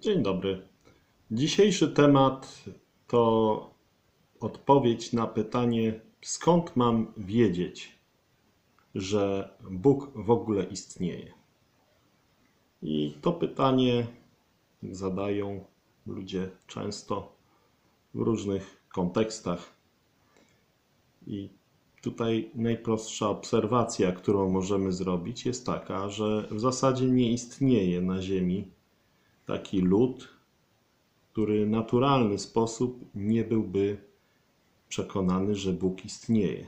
Dzień dobry. Dzisiejszy temat to odpowiedź na pytanie, skąd mam wiedzieć, że Bóg w ogóle istnieje. I to pytanie zadają ludzie często w różnych kontekstach. I tutaj najprostsza obserwacja, którą możemy zrobić, jest taka, że w zasadzie nie istnieje na Ziemi taki lud, który w naturalny sposób nie byłby przekonany, że Bóg istnieje.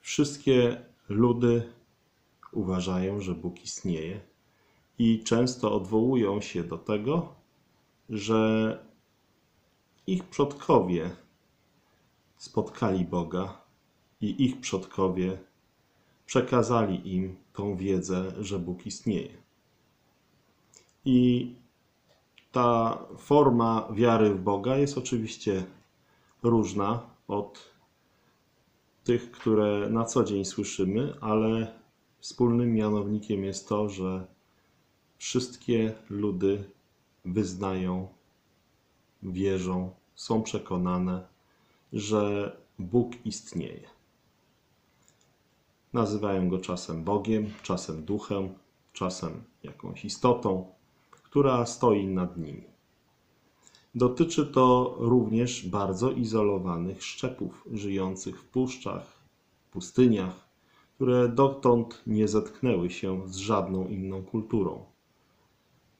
Wszystkie ludy uważają, że Bóg istnieje i często odwołują się do tego, że ich przodkowie spotkali Boga i ich przodkowie przekazali im tą wiedzę, że Bóg istnieje. I ta forma wiary w Boga jest oczywiście różna od tych, które na co dzień słyszymy, ale wspólnym mianownikiem jest to, że wszystkie ludy wyznają, wierzą, są przekonane, że Bóg istnieje. Nazywają go czasem Bogiem, czasem duchem, czasem jakąś istotą, która stoi nad nimi. Dotyczy to również bardzo izolowanych szczepów żyjących w puszczach, pustyniach, które dotąd nie zetknęły się z żadną inną kulturą,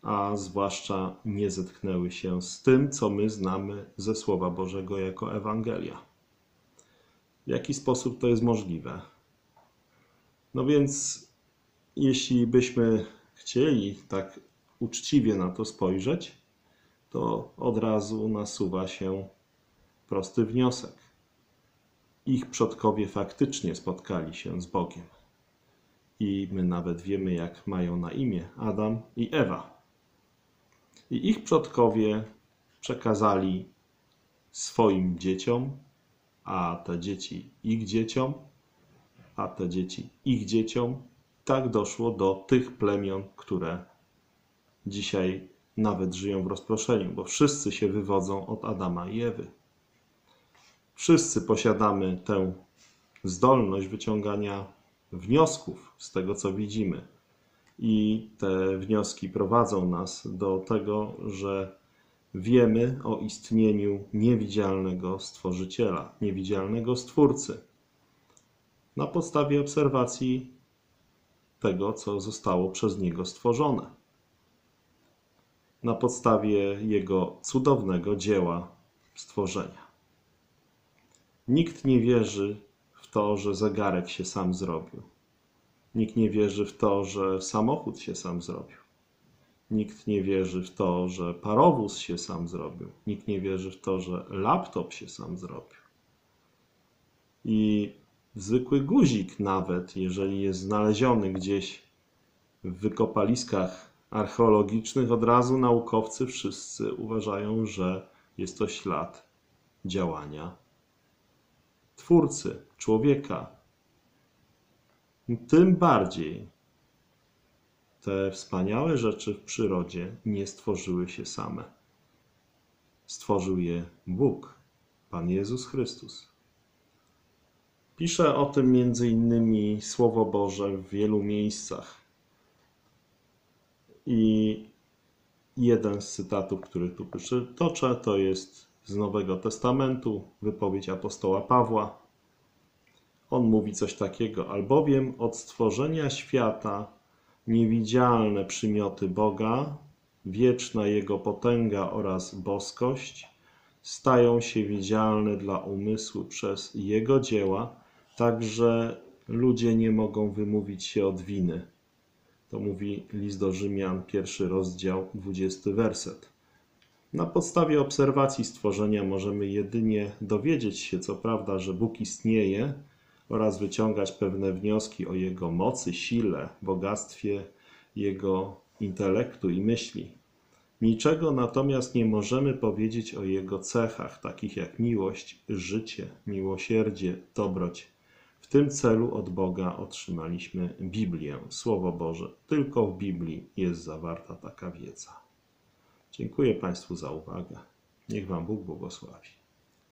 a zwłaszcza nie zetknęły się z tym, co my znamy ze Słowa Bożego jako Ewangelia. W jaki sposób to jest możliwe? No więc, jeśli byśmy chcieli tak uczciwie na to spojrzeć, to od razu nasuwa się prosty wniosek. Ich przodkowie faktycznie spotkali się z Bogiem. I my nawet wiemy, jak mają na imię Adam i Ewa. I ich przodkowie przekazali swoim dzieciom, a te dzieci ich dzieciom, a te dzieci ich dzieciom. Tak doszło do tych plemion, które dzisiaj nawet żyją w rozproszeniu, bo wszyscy się wywodzą od Adama i Ewy. Wszyscy posiadamy tę zdolność wyciągania wniosków z tego, co widzimy. I te wnioski prowadzą nas do tego, że wiemy o istnieniu niewidzialnego stworzyciela, niewidzialnego stwórcy. Na podstawie obserwacji tego, co zostało przez niego stworzone na podstawie jego cudownego dzieła stworzenia. Nikt nie wierzy w to, że zegarek się sam zrobił. Nikt nie wierzy w to, że samochód się sam zrobił. Nikt nie wierzy w to, że parowóz się sam zrobił. Nikt nie wierzy w to, że laptop się sam zrobił. I zwykły guzik, nawet jeżeli jest znaleziony gdzieś w wykopaliskach archeologicznych od razu naukowcy wszyscy uważają, że jest to ślad działania twórcy, człowieka. Tym bardziej te wspaniałe rzeczy w przyrodzie nie stworzyły się same. Stworzył je Bóg, Pan Jezus Chrystus. Pisze o tym między innymi Słowo Boże w wielu miejscach. I jeden z cytatów, który tu przytoczę, to jest z Nowego Testamentu, wypowiedź apostoła Pawła. On mówi coś takiego, albowiem od stworzenia świata niewidzialne przymioty Boga, wieczna Jego potęga oraz boskość stają się widzialne dla umysłu przez Jego dzieła, tak że ludzie nie mogą wymówić się od winy to mówi list do Rzymian, pierwszy rozdział, dwudziesty werset. Na podstawie obserwacji stworzenia możemy jedynie dowiedzieć się, co prawda, że Bóg istnieje oraz wyciągać pewne wnioski o Jego mocy, sile, bogactwie Jego intelektu i myśli. Niczego natomiast nie możemy powiedzieć o Jego cechach, takich jak miłość, życie, miłosierdzie, dobroć, w tym celu od Boga otrzymaliśmy Biblię, Słowo Boże. Tylko w Biblii jest zawarta taka wiedza. Dziękuję Państwu za uwagę. Niech Wam Bóg błogosławi.